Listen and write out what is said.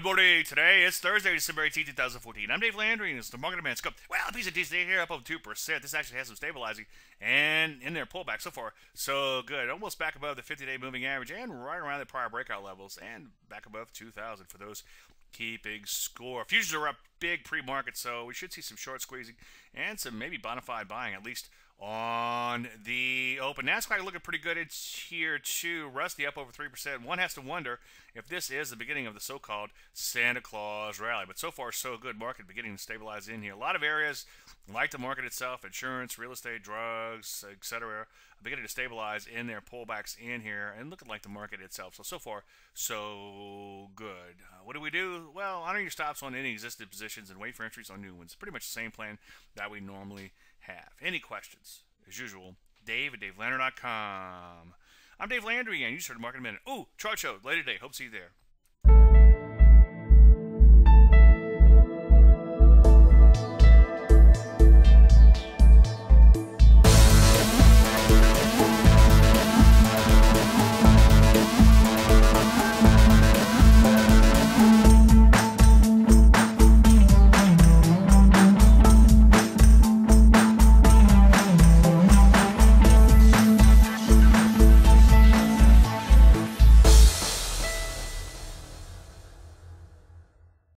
today. It's Thursday, December 18, 2014. I'm Dave Landry, and it's the Market Man Scope. Well, a piece of decent here, up over 2%. This actually has some stabilizing, and in their pullback so far, so good. Almost back above the 50-day moving average, and right around the prior breakout levels, and back above 2,000 for those keeping score. Futures are up big pre-market, so we should see some short squeezing and some maybe bona fide buying, at least on the open. NASDAQ looking pretty good. It's here too. Rusty up over 3%. One has to wonder if this is the beginning of the so-called Santa Claus rally. But so far, so good. Market beginning to stabilize in here. A lot of areas, like the market itself, insurance, real estate, drugs, etc., beginning to stabilize in their pullbacks in here and looking like the market itself. So, so far, so good. Uh, what do we do? Well, honor your stops on any existing positions and wait for entries on new ones. Pretty much the same plan that we normally have. Any questions? As usual, Dave at DaveLandry.com. I'm Dave Landry, and you started Market a Minute. Ooh, chart show later today. Hope to see you there.